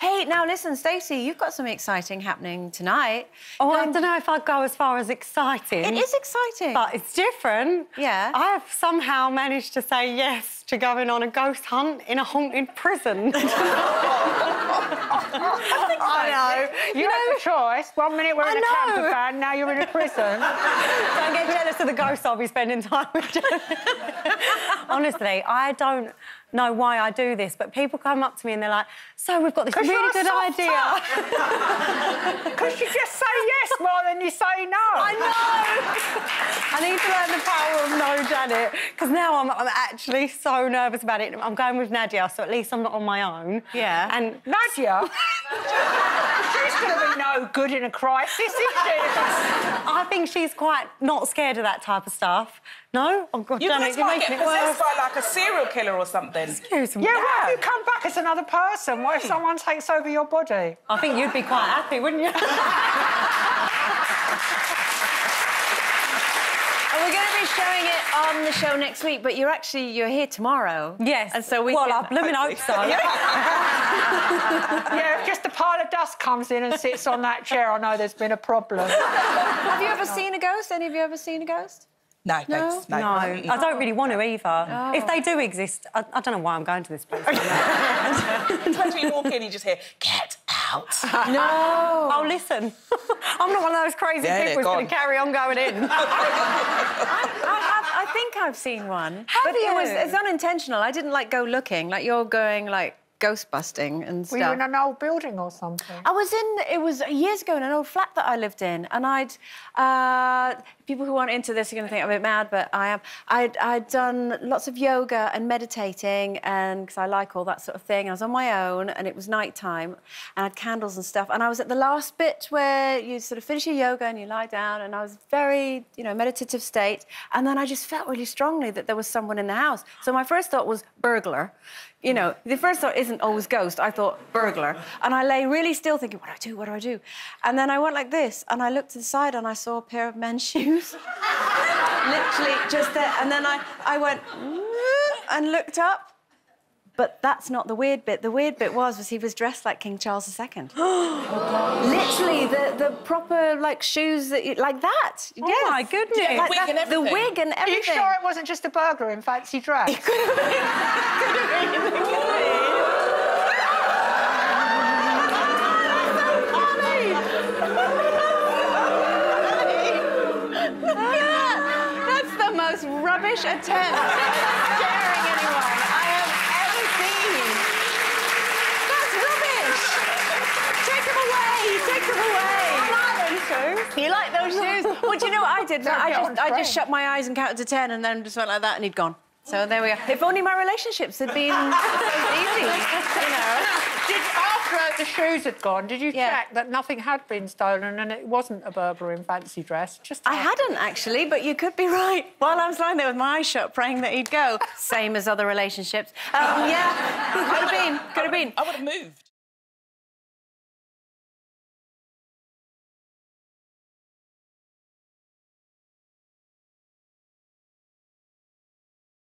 Hey, now listen, Stacey, you've got something exciting happening tonight. Oh, I um, don't know if I'd go as far as exciting. It is exciting. But it's different. Yeah. I have somehow managed to say yes to going on a ghost hunt in a haunted prison. I know. You, know the choice. One minute we're I in a know. camper van, now you're in a prison. don't get jealous of the ghosts I'll be spending time with. Honestly, I don't know why I do this, but people come up to me and they're like, "So we've got this really good idea." Because you just say yes more than you say no. I know. I need to learn the power of no, Janet, because now I'm, I'm actually so nervous about it. I'm going with Nadia, so at least I'm not on my own. Yeah. And Nadia, she's going to be no good in a crisis, isn't she? I think she's quite not scared of that type of stuff. No? Oh, God, You Janet, guys you're might making get it worse. possessed by like a serial killer or something. Excuse me. Yeah, what if you come back as another person? What if hmm. someone takes over your body? I think you'd be quite happy, wouldn't you? And we're going to be showing it on the show next week, but you're actually you're here tomorrow. yes. And so we Well, can- I blooming hope so. Yeah, if just a pile of dust comes in and sits on that chair, I know there's been a problem. Have you ever seen a ghost? Any of you ever seen a ghost? No, thanks. No, No, I don't really want to either. Oh. If they do exist, I, I don't know why I'm going to this place. Sometimes we walk in, you just hear, get out. No. oh, listen, I'm not one of those crazy Yeah, people who's going to carry on going in. I, I, I think I've seen one. Have but it was it's unintentional. I didn't like go looking. Like you're going like ghost busting and Were stuff. you in an old building or something? I was in, it was years ago in an old flat that I lived in, and I'd, uh, people who aren't into this are going to think I'm a bit mad, but I am. I'd, I'd done lots of yoga and meditating, and because I like all that sort of thing. I was on my own, and it was night time, and I had candles and stuff, and I was at the last bit where you sort of finish your yoga and you lie down, and I was very, you know, meditative state, and then I just felt really strongly that there was someone in the house. So my first thought was burglar. You know, the first thought isn't always ghost. I thought burglar. And I lay really still thinking, what do I do? What do I do? And then I went like this and I looked to the side and I saw a pair of men's shoes. Literally just there. And then I, I went and looked up. But that's not the weird bit. The weird bit was, was he was dressed like King Charles II. Literally, the, the proper like shoes that you, like that. Oh my goodness. Yeah, Like wig that- and the everything. wig and Are you sure it wasn't just a burglar in fancy dress? That's the most rubbish attempt at scaring anyone I have ever seen. That's rubbish. Take them away. Take them away. You like those shoes? Well, do you know what I did? Don't I just, I just shut my eyes and counted to ten, and then just went like that, and he'd gone. So there we go. If only my relationships had been easy, you know. Did, after the shoes had gone, did you Yeah. check that nothing had been stolen and it wasn't a burglar in fancy dress? Just I hadn't actually, but you could be right. While I was lying there with my eyes shut, praying that he'd go. Same as other relationships. Um, yeah, could have been. Could have been. I would have moved.